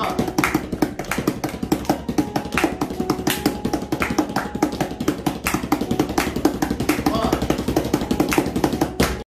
あ